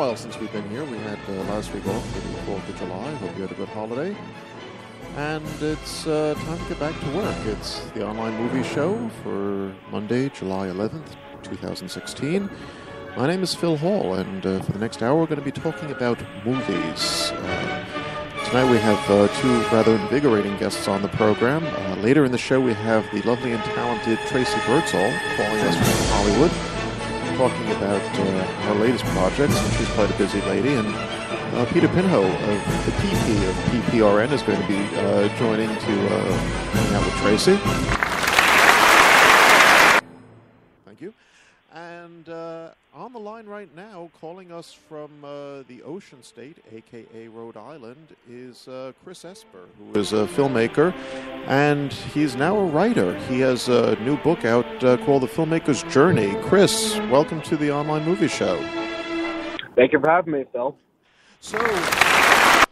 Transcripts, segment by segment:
while since we've been here. We had uh, last week off for the 4th of July. Hope you had a good holiday. And it's uh, time to get back to work. It's the online movie show for Monday, July 11th, 2016. My name is Phil Hall, and uh, for the next hour, we're going to be talking about movies. Uh, tonight, we have uh, two rather invigorating guests on the program. Uh, later in the show, we have the lovely and talented Tracy Birdsall calling us from Hollywood, talking about uh, latest projects, and she's quite a busy lady. And uh, Peter Pinho of the PP of PPRN is going to be uh, joining to uh, hang out with Tracy. And uh, on the line right now, calling us from uh, the Ocean State, aka Rhode Island, is uh, Chris Esper, who is a filmmaker, and he's now a writer. He has a new book out uh, called The Filmmaker's Journey. Chris, welcome to the online movie show. Thank you for having me, Phil. So,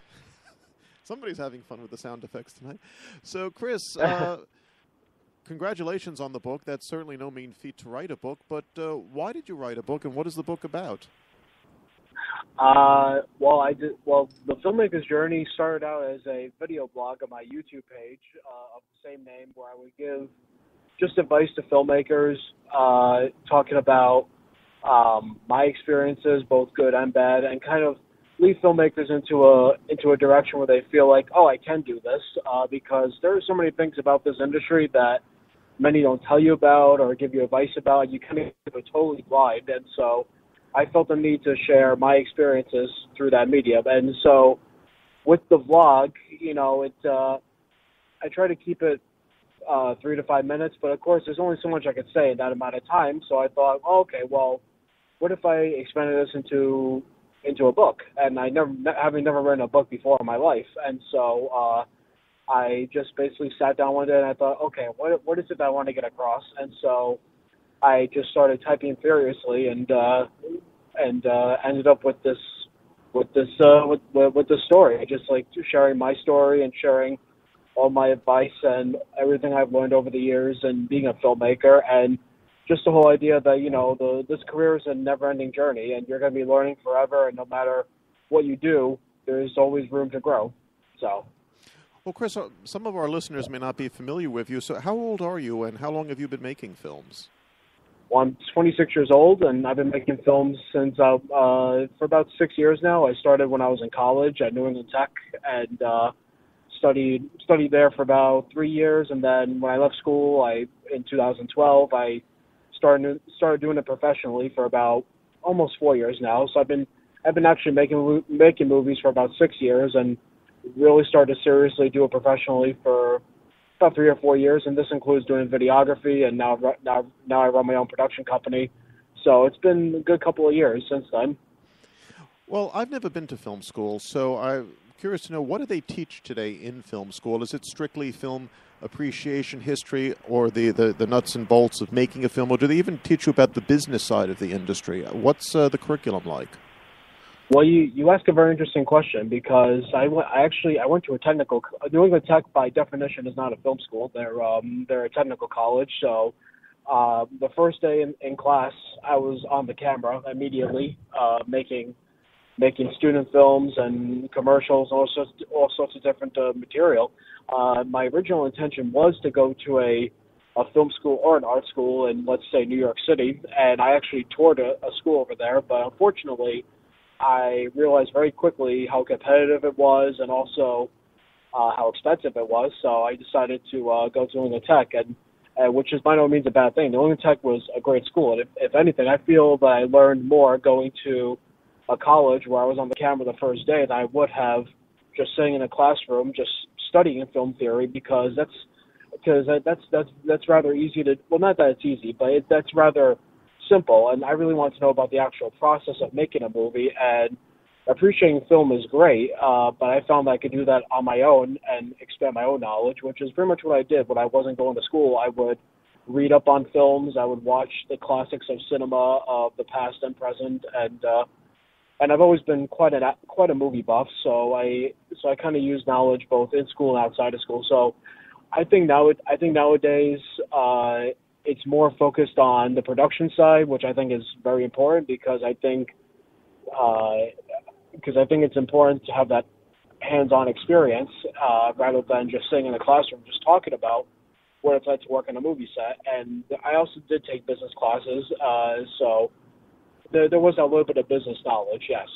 somebody's having fun with the sound effects tonight. So, Chris, uh, congratulations on the book. That's certainly no mean feat to write a book, but uh, why did you write a book and what is the book about? Uh, well, I did. Well, the filmmaker's journey started out as a video blog on my YouTube page uh, of the same name, where I would give just advice to filmmakers, uh, talking about um, my experiences, both good and bad, and kind of lead filmmakers into a into a direction where they feel like, oh, I can do this, uh, because there are so many things about this industry that many don't tell you about or give you advice about. You kind of get totally blind, and so I felt the need to share my experiences through that medium. And so with the vlog, you know, it uh, I try to keep it uh, three to five minutes, but of course, there's only so much I could say in that amount of time. So I thought, oh, okay, well, what if I expanded this into into a book? And I never, having never written a book before in my life, and so uh, I just basically sat down one day and I thought, okay, what what is it that I want to get across? And so I just started typing furiously and uh, and uh, ended up with this with this uh, with, with this story. I just like sharing my story and sharing all my advice and everything I've learned over the years and being a filmmaker and just the whole idea that you know the this career is a never-ending journey and you're going to be learning forever and no matter what you do, there's always room to grow. So. Well, Chris, uh, some of our listeners may not be familiar with you. So, how old are you, and how long have you been making films? Well, I'm 26 years old, and I've been making films since uh, uh, for about six years now. I started when I was in college at New England Tech, and uh, studied studied there for about three years. And then when I left school, I in 2012, I started started doing it professionally for about almost four years now. So I've been I've been actually making making movies for about six years, and really started to seriously do it professionally for about three or four years, and this includes doing videography, and now now now I run my own production company. So it's been a good couple of years since then. Well, I've never been to film school, so I'm curious to know what do they teach today in film school? Is it strictly film appreciation, history, or the, the, the nuts and bolts of making a film, or do they even teach you about the business side of the industry? What's uh, the curriculum like? Well, you you ask a very interesting question because I, went, I actually I went to a technical New England Tech by definition is not a film school. They're um they're a technical college. So uh, the first day in, in class, I was on the camera immediately, uh, making making student films and commercials, all sorts all sorts of different uh, material. Uh, my original intention was to go to a a film school or an art school in let's say New York City, and I actually toured a, a school over there. But unfortunately I realized very quickly how competitive it was and also uh, how expensive it was. So I decided to uh, go to England Tech, and uh, which is by no means a bad thing. New Tech was a great school, and if, if anything, I feel that I learned more going to a college where I was on the camera the first day than I would have just sitting in a classroom just studying film theory because that's because that's that's that's rather easy to well not that it's easy but it, that's rather simple, and I really want to know about the actual process of making a movie. And appreciating film is great, uh, but I found I could do that on my own and expand my own knowledge, which is pretty much what I did when I wasn't going to school. I would read up on films, I would watch the classics of cinema of the past and present, and uh, and I've always been quite a quite a movie buff, so I so I kind of use knowledge both in school and outside of school. So I think now I think nowadays uh, it's more focused on the production side, which I think is very important because I think because uh, I think it's important to have that hands-on experience uh, rather than just sitting in a classroom just talking about what it's like to work on a movie set. And I also did take business classes, uh, so there, there was a little bit of business knowledge. Yes.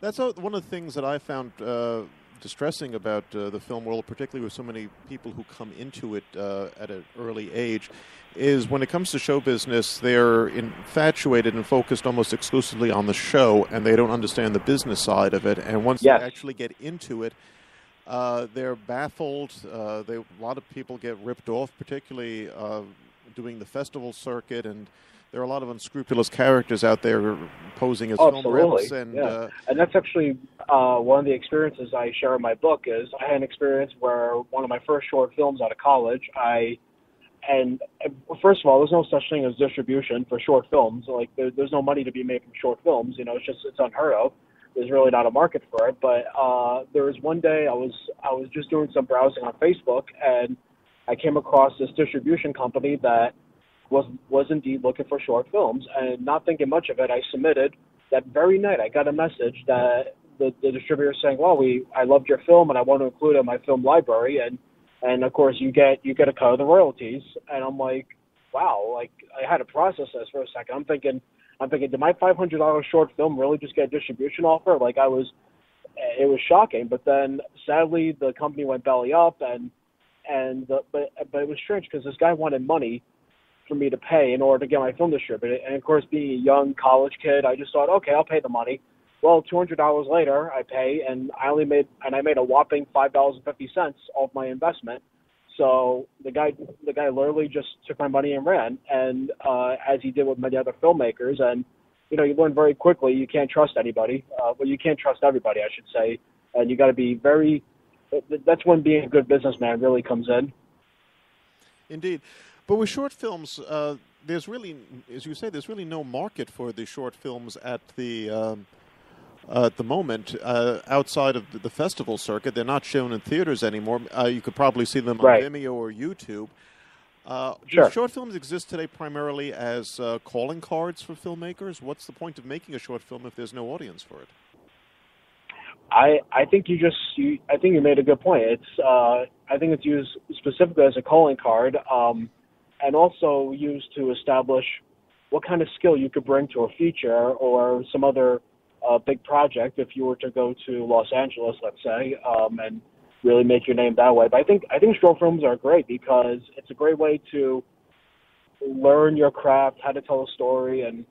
That's one of the things that I found uh, distressing about uh, the film world, particularly with so many people who come into it uh, at an early age, is when it comes to show business, they're infatuated and focused almost exclusively on the show, and they don't understand the business side of it. And once yes. they actually get into it, uh, they're baffled. Uh, they, a lot of people get ripped off, particularly uh, doing the festival circuit and there are a lot of unscrupulous characters out there posing as oh, film and yeah. uh, and that's actually uh, one of the experiences I share in my book. Is I had an experience where one of my first short films out of college, I and first of all, there's no such thing as distribution for short films. Like there, there's no money to be made from short films. You know, it's just it's unheard of. There's really not a market for it. But uh, there was one day I was I was just doing some browsing on Facebook and I came across this distribution company that was was indeed looking for short films, and not thinking much of it, I submitted. That very night, I got a message that the, the distributor saying, "Well, we I loved your film, and I want to include it in my film library." And and of course, you get you get a cut of the royalties. And I'm like, wow, like I had to process this for a second. I'm thinking, I'm thinking, did my five hundred dollars short film really just get a distribution offer? Like I was, it was shocking. But then sadly, the company went belly up, and and the, but but it was strange because this guy wanted money for me to pay in order to get my film distributed. And of course, being a young college kid, I just thought, okay, I'll pay the money. Well, two hundred dollars later, I pay, and I only made and I made a whopping five dollars and fifty cents off my investment. So the guy, the guy literally just took my money and ran, and uh, as he did with many other filmmakers. And you know, you learn very quickly you can't trust anybody. Uh, well, you can't trust everybody, I should say, and you got to be very. That's when being a good businessman really comes in. Indeed. But with short films, uh, there's really, as you say, there's really no market for the short films at the um, uh, at the moment uh, outside of the festival circuit. They're not shown in theaters anymore. Uh, you could probably see them on. Vimeo or YouTube. Uh, sure. Do short films exist today primarily as uh, calling cards for filmmakers? What's the point of making a short film if there's no audience for it? I I think you just you, I think you made a good point. It's uh, I think it's used specifically as a calling card. Um, and also used to establish what kind of skill you could bring to a feature or some other uh, big project if you were to go to Los Angeles, let's say, um, and really make your name that way. But I think I think short films are great because it's a great way to learn your craft, how to tell a story, and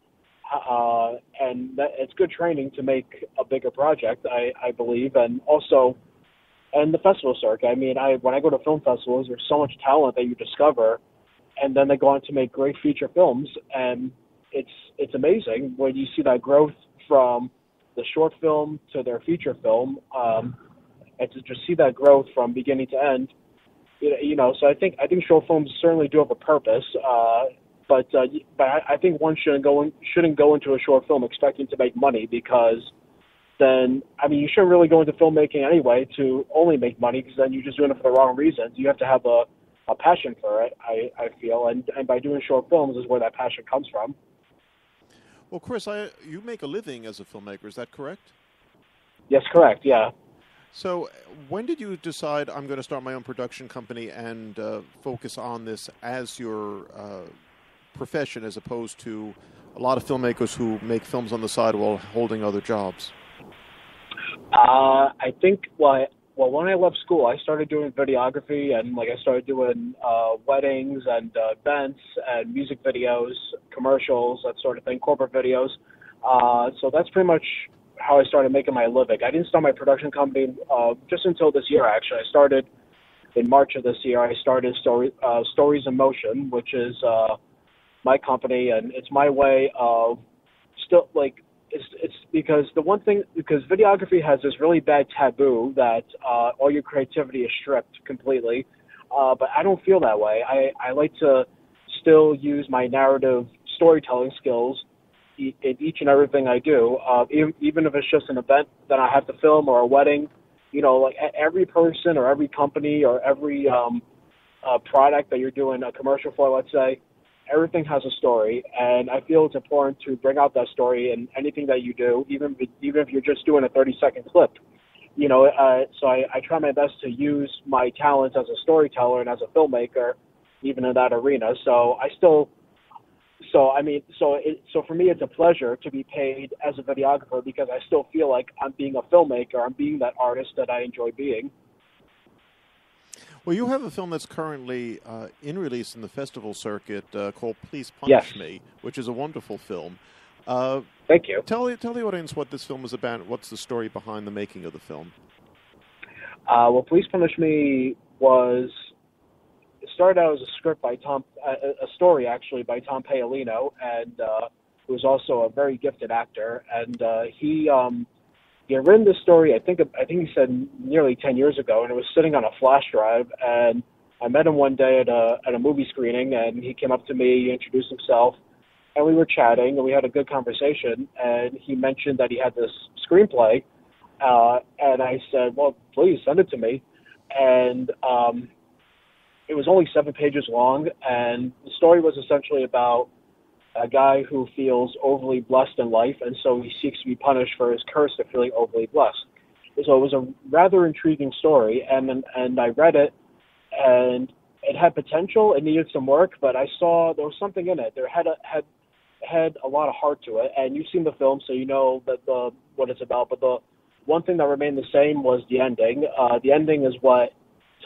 uh, and that, it's good training to make a bigger project, I, I believe, and also and the festival circuit. I mean, I when I go to film festivals, there's so much talent that you discover and then they go on to make great feature films, and it's it's amazing when you see that growth from the short film to their feature film, um, and to just see that growth from beginning to end. You know, so I think I think short films certainly do have a purpose, uh, but uh, but I, think one shouldn't go in, shouldn't go into a short film expecting to make money because then I mean you shouldn't really go into filmmaking anyway to only make money because then you're just doing it for the wrong reasons. You have to have a a passion for it. I, I feel, and and by doing short films is where that passion comes from. Well, Chris, I, you make a living as a filmmaker. Is that correct? Yes, correct. Yeah. So, when did you decide I'm going to start my own production company and uh, focus on this as your uh, profession, as opposed to a lot of filmmakers who make films on the side while holding other jobs? Uh, I think well, I, well, when I left school, I started doing videography and like I started doing uh, weddings and uh, events and music videos, commercials, that sort of thing, corporate videos. Uh, so that's pretty much how I started making my living. I didn't start my production company uh, just until this year. Actually, I started in March of this year. I started Story uh, Stories in Motion, which is uh, my company, and it's my way of still like because the one thing because videography has this really bad taboo that uh, all your creativity is stripped completely. Uh, but I don't feel that way. I, I like to still use my narrative storytelling skills in each and everything I do, uh, even, even if it's just an event that I have to film or a wedding. You know, like every person or every company or every um, uh, product that you're doing a commercial for, let's say, everything has a story, and I feel it's important to bring out that story in anything that you do, even if, even if you're just doing a 30 second clip. You know, uh, so I, I try my best to use my talents as a storyteller and as a filmmaker, even in that arena. So I still, so I mean, so it, so for me, it's a pleasure to be paid as a videographer because I still feel like I'm being a filmmaker. I'm being that artist that I enjoy being. Well, you have a film that's currently uh, in release in the festival circuit uh, called Please Punish yes. Me, which is a wonderful film. Uh, Thank you. Tell, tell the audience what this film is about. What's the story behind the making of the film? Uh, well, Please Punish Me was it started out as a script by Tom, uh, a story actually by Tom Paolino, and uh, who also a very gifted actor. And uh, he um, he had written this story. I think I think he said nearly ten years ago, and it was sitting on a flash drive. And I met him one day at a at a movie screening, and he came up to me, he introduced himself, and we were chatting, and we had a good conversation. And he mentioned that he had this screenplay, uh, and I said, "Well, please send it to me." And um, it was only seven pages long, and the story was essentially about a guy who feels overly blessed in life, and so he seeks to be punished for his curse of feeling overly blessed. So it was a rather intriguing story, and and I read it, and it had potential. It needed some work, but I saw there was something in it. There had a, had had a lot of heart to it, and you've seen the film, so you know that the what it's about. But the one thing that remained the same was the ending. Uh, the ending is what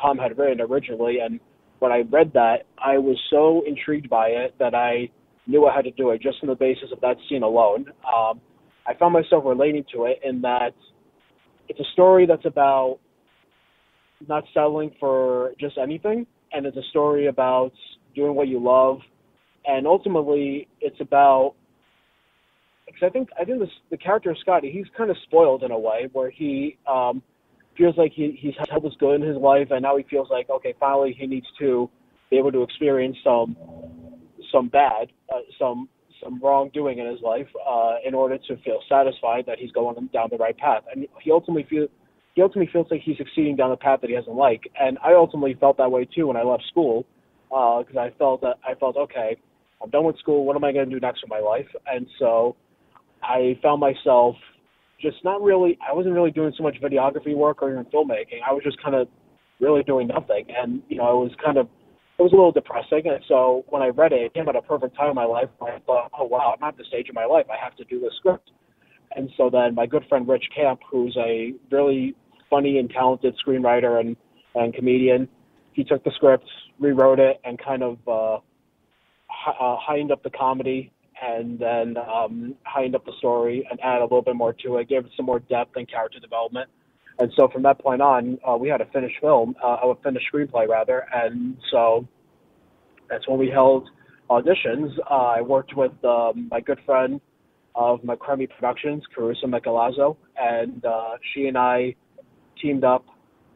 Tom had written originally, and when I read that, I was so intrigued by it that I knew I had to do it just on the basis of that scene alone. Um, I found myself relating to it in that it's a story that's about not settling for just anything, and it's a story about doing what you love, and ultimately it's about because I think I think this, the character of Scotty he's kind of spoiled in a way where he um, feels like he he's had this good in his life, and now he feels like okay, finally he needs to be able to experience some some bad, uh, some some wrongdoing in his life uh, in order to feel satisfied that he's going down the right path. And he ultimately feel he ultimately feels like he's succeeding down the path that he doesn't like. And I ultimately felt that way too when I left school because uh, I felt that I felt okay, I'm done with school. What am I going to do next with my life? And so I found myself just not really. I wasn't really doing so much videography work or even filmmaking. I was just kind of really doing nothing. And you know, I was kind of it was a little depressing. And so when I read it, it came at a perfect time in my life. I thought, oh wow, I'm at the stage of my life. I have to do this script. And so then my good friend Rich Camp, who's a really funny and talented screenwriter and and comedian, he took the script, rewrote it, and kind of uh, uh, heightened up the comedy and then um, heightened up the story and add a little bit more to it, gave it some more depth and character development. And so from that point on, uh, we had a finished film, uh, a finished screenplay rather. And so that's when we held auditions. Uh, I worked with um, my good friend of McCremy Productions, Carissa Michelazzo, and uh, she and I teamed up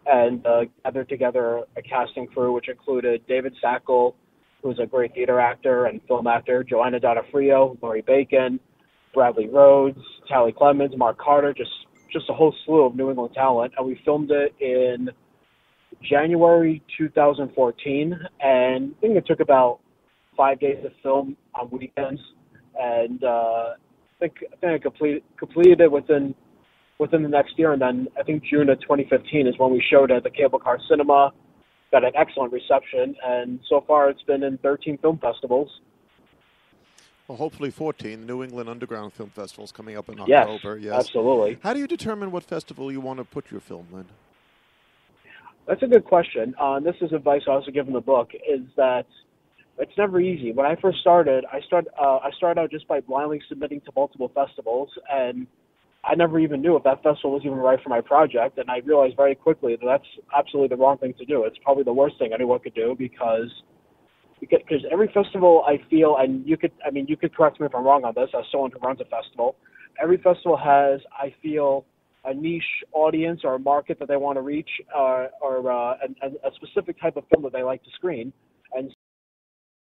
and uh, gathered together a casting crew, which included David Sackle, who's a great theater actor and film actor, Joanna Donofrio, Laurie Bacon, Bradley Rhodes, Tally Clemens, Mark Carter, just just a whole slew of New England talent, and we filmed it in January 2014, and I think it took about five days to film on weekends, and uh, I think I think I completed completed it within within the next year, and then I think June of 2015 is when we showed at the Cable Car Cinema. Got an excellent reception, and so far it's been in 13 film festivals. Well, hopefully 14. New England Underground Film Festival is coming up in yes, October. Yes, absolutely. How do you determine what festival you want to put your film in? That's a good question. Uh, this is advice I also give in the book: is that it's never easy. When I first started, I start uh, I started out just by blindly submitting to multiple festivals, and I never even knew if that festival was even right for my project. And I realized very quickly that that's absolutely the wrong thing to do. It's probably the worst thing anyone could do because because every festival I feel, and you could, I mean, you could correct me if I'm wrong on this, as someone who runs a festival, every festival has, I feel, a niche audience or a market that they want to reach, uh, or uh, a, a specific type of film that they like to screen.